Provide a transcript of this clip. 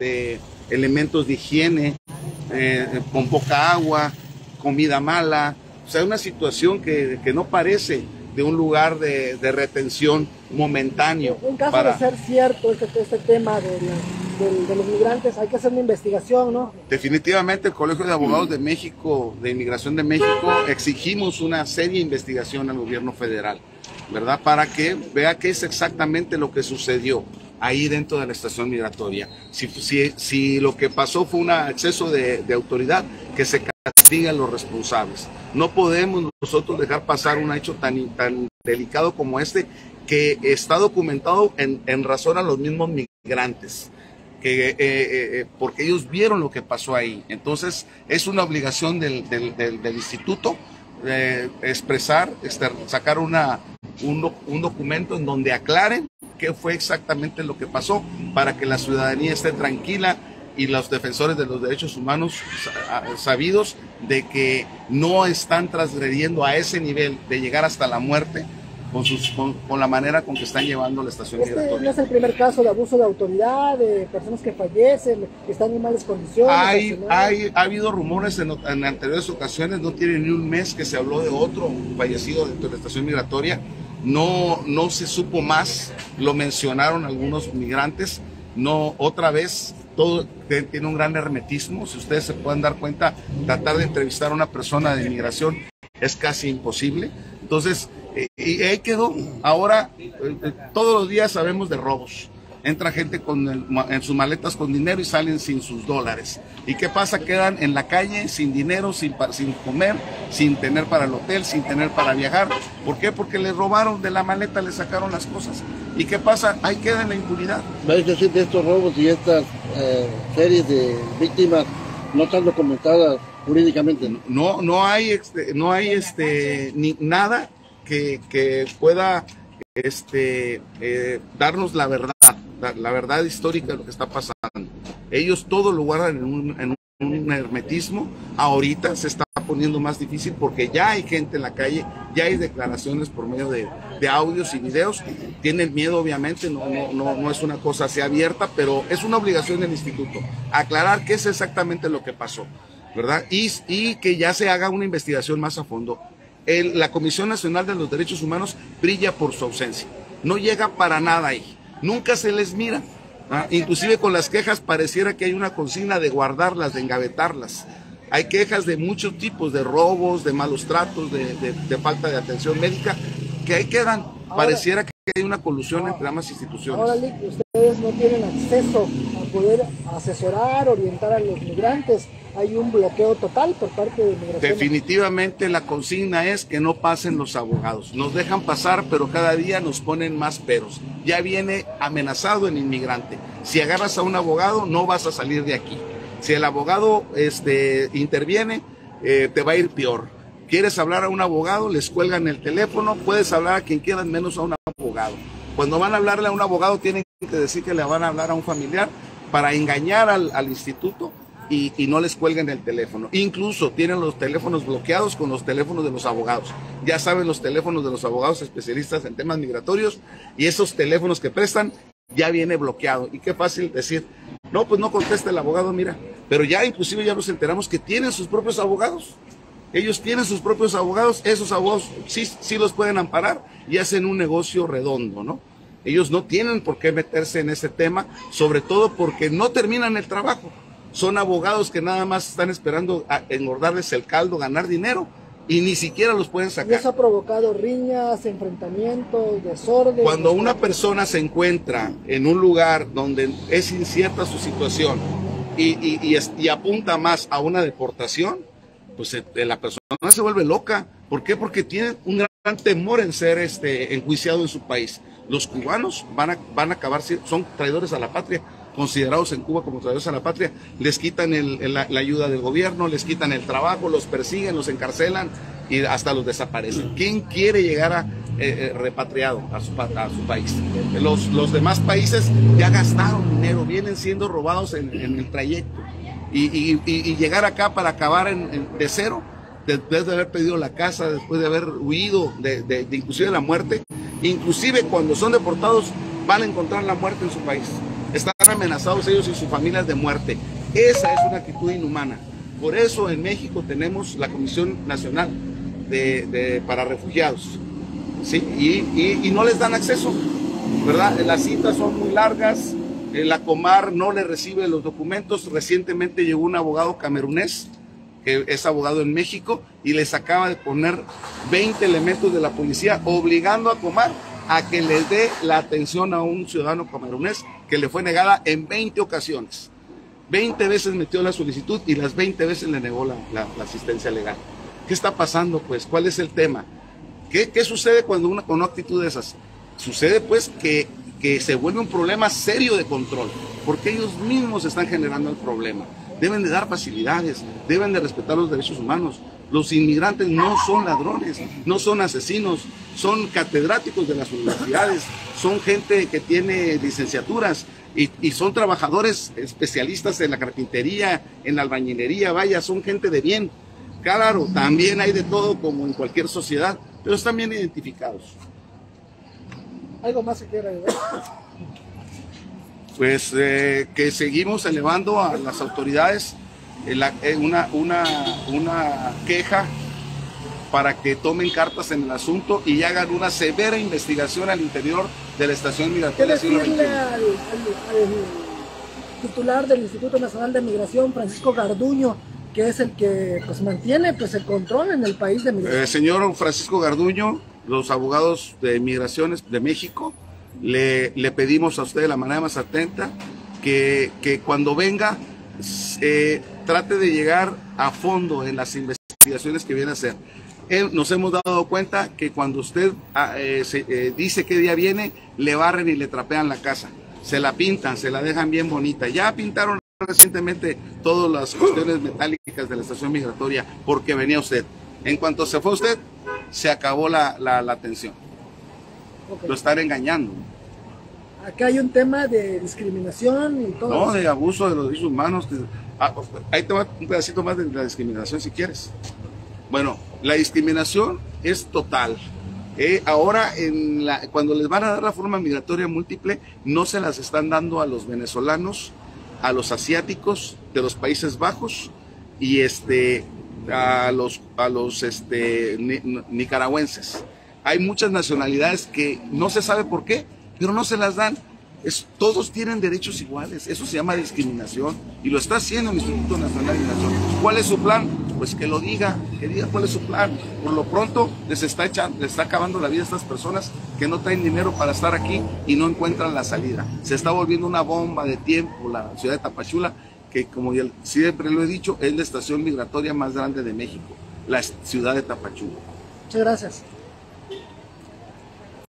este, elementos de higiene, eh, con poca agua, comida mala. O sea, una situación que, que no parece de un lugar de, de retención momentáneo. En caso para- de ser cierto este, este tema de, de los migrantes, hay que hacer una investigación, ¿no? Definitivamente el Colegio de Abogados de México, de Inmigración de México, exigimos una seria investigación al gobierno federal, ¿verdad? Para que vea qué es exactamente lo que sucedió ahí dentro de la estación migratoria. Si, si, si lo que pasó fue un exceso de, de autoridad, que se castigue a los responsables. No podemos nosotros dejar pasar un hecho tan, tan delicado como este, que está documentado en, en razón a los mismos migrantes que, eh, eh, eh, porque ellos vieron lo que pasó ahí. Entonces, es una obligación del, del- del- del instituto eh, expresar, este, sacar una, un, un documento en donde aclaren qué fue exactamente lo que pasó para que la ciudadanía esté tranquila y los defensores de los derechos humanos sa- sabidos de que no están transgrediendo a ese nivel de llegar hasta la muerte con, sus, con, con la manera con que están llevando la estación Este migratoria. no es el primer caso de abuso de autoridad, de personas que fallecen, que están en malas condiciones. Hay, hay, ha habido rumores en, en anteriores ocasiones, no tiene ni un mes que se habló de otro fallecido dentro de la estación migratoria. No, no se supo más, lo mencionaron algunos migrantes. No, otra vez, todo tiene un gran hermetismo. Si ustedes se pueden dar cuenta, tratar de entrevistar a una persona de inmigración es casi imposible. Entonces, eh, y ahí quedó. Ahora, eh, eh, todos los días sabemos de robos. Entra gente con el- en sus maletas con dinero y salen sin sus dólares. ¿Y qué pasa? Quedan en la calle sin dinero, sin, sin comer, sin tener para el hotel, sin tener para viajar. ¿Por qué? Porque les robaron de la maleta, les sacaron las cosas. ¿Y qué pasa? Ahí queda en la impunidad. Parece decir de estos robos y estas eh, series de víctimas no están documentadas jurídicamente. ¿no? No, no hay, este, no hay este, ni nada que, que pueda este, eh, darnos la verdad, la, verdad histórica de lo que está pasando. Ellos todo lo guardan en un, hermetismo. Ahorita se está poniendo más difícil porque ya hay gente en la calle, ya hay declaraciones por medio de, audios y videos. Tienen miedo, obviamente, no, no, no, no es una cosa así abierta, pero es una obligación del instituto aclarar qué es exactamente lo que pasó. ¿verdad? Y, que ya se haga una investigación más a fondo. La Comisión Nacional de los Derechos Humanos brilla por su ausencia. No llega para nada ahí. Nunca se les mira. ¿ah? Inclusive con las quejas pareciera que hay una consigna de guardarlas, de engavetarlas. Hay quejas de muchos tipos, de robos, de malos tratos, de, de- de falta de atención médica, que ahí quedan. Ahora- Pareciera que hay una colusión entre ambas instituciones. Ahora, Lick, ustedes no tienen acceso a poder asesorar, orientar a los migrantes. Hay un bloqueo total por parte de migración. Definitivamente la consigna es que no pasen los abogados. Nos dejan pasar, pero cada día nos ponen más peros. Ya viene amenazado el inmigrante. Si agarras a un abogado, no vas a salir de aquí. Si el abogado este, interviene, eh, te va a ir peor. Quieres hablar a un abogado, les cuelgan el teléfono, puedes hablar a quien quieras menos a un abogado. Cuando van a hablarle a un abogado, tienen que decir que le van a hablar a un familiar para engañar al, al instituto y, no les cuelguen el teléfono. Incluso tienen los teléfonos bloqueados con los teléfonos de los abogados. Ya saben los teléfonos de los abogados especialistas en temas migratorios y esos teléfonos que prestan ya viene bloqueado. Y qué fácil decir, no, pues no contesta el abogado, mira. Pero ya inclusive ya nos enteramos que tienen sus propios abogados. Ellos tienen sus propios abogados, esos abogados sí, sí los pueden amparar y hacen un negocio redondo, ¿no? Ellos no tienen por qué meterse en ese tema, sobre todo porque no terminan el trabajo. Son abogados que nada más están esperando a engordarles el caldo, ganar dinero y ni siquiera los pueden Y sacar. eso ha provocado riñas, enfrentamientos, desorden. Cuando una persona se encuentra en un lugar donde es incierta su situación y, y- y y apunta más a una deportación, pues eh, la persona se vuelve loca. ¿Por qué? Porque tiene un gran temor en ser este, enjuiciado en su país. Los cubanos van a, van a acabar, son traidores a la patria, considerados en Cuba como traidores a la patria, les quitan la, ayuda del gobierno, les quitan el trabajo, los persiguen, los encarcelan y hasta los desaparecen. ¿Quién quiere llegar a eh, eh, repatriado a su, país? Los, demás países ya gastaron dinero, vienen siendo robados en, el trayecto. Y, llegar acá para acabar de cero, después de haber pedido la casa, después de haber huido de, de- de inclusive la muerte, inclusive cuando son deportados van a encontrar la muerte en su país. Amenazados ellos y sus familias de muerte. Esa es una actitud inhumana. Por eso en México tenemos la Comisión Nacional de, para Refugiados. ¿sí? Y, y, no les dan acceso, ¿verdad? Las citas son muy largas, la Comar no le recibe los documentos. Recientemente llegó un abogado camerunés, que es abogado en México, y les acaba de poner 20 elementos de la policía obligando a Comar a que le dé la atención a un ciudadano camerunés que le fue negada en 20 ocasiones. 20 veces metió la solicitud y las 20 veces le negó la, asistencia legal. ¿Qué está pasando, pues? ¿Cuál es el tema? ¿Qué, qué sucede cuando una con una actitud de esas? Sucede, pues, que, que se vuelve un problema serio de control, porque ellos mismos están generando el problema. Deben de dar facilidades, deben de respetar los derechos humanos. Los inmigrantes no son ladrones, no son asesinos, son catedráticos de las universidades, son gente que tiene licenciaturas, y, son trabajadores especialistas en la carpintería, en la albañilería, vaya, son gente de bien. Claro, también hay de todo como en cualquier sociedad, pero están bien identificados. ¿Algo más que quiera? Pues eh, que seguimos elevando a las autoridades una, una, una queja para que tomen cartas en el asunto y hagan una severa investigación al interior de la estación migratoria. ¿Qué decirle al, titular del Instituto Nacional de Migración, Francisco Garduño, que es el que pues, mantiene pues, el control en el país de migración? Eh, señor Francisco Garduño, los abogados de migraciones de México, le, le pedimos a usted de la manera más atenta que, que cuando venga eh, trate de llegar a fondo en las investigaciones que viene a hacer nos hemos dado cuenta que cuando usted ah, eh, eh, dice qué día viene, le barren y le trapean la casa. Se la pintan, se la dejan bien bonita. Ya pintaron recientemente todas las cuestiones metálicas de la estación migratoria porque venía usted. En cuanto se fue usted, se acabó la, la, atención. Lo están engañando. Acá hay un tema de discriminación y todo. No, de abuso de los derechos humanos. Ah, ahí te va un pedacito más de la discriminación si quieres. Bueno, la discriminación es total. Eh, ahora, en la, cuando les van a dar la forma migratoria múltiple, no se las están dando a los venezolanos, a los asiáticos de los Países Bajos y este, a los, a los este, nicaragüenses. Hay muchas nacionalidades que no se sabe por qué, pero no se las dan todos tienen derechos iguales, eso se llama discriminación y lo está haciendo el Instituto Nacional de Migración. ¿Cuál es su plan? Pues que lo diga, que diga cuál es su plan. Por lo pronto les está, echando, les está acabando la vida a estas personas que no traen dinero para estar aquí y no encuentran la salida. Se está volviendo una bomba de tiempo la ciudad de Tapachula, que como siempre lo he dicho, es la estación migratoria más grande de México, la ciudad de Tapachula. Muchas gracias.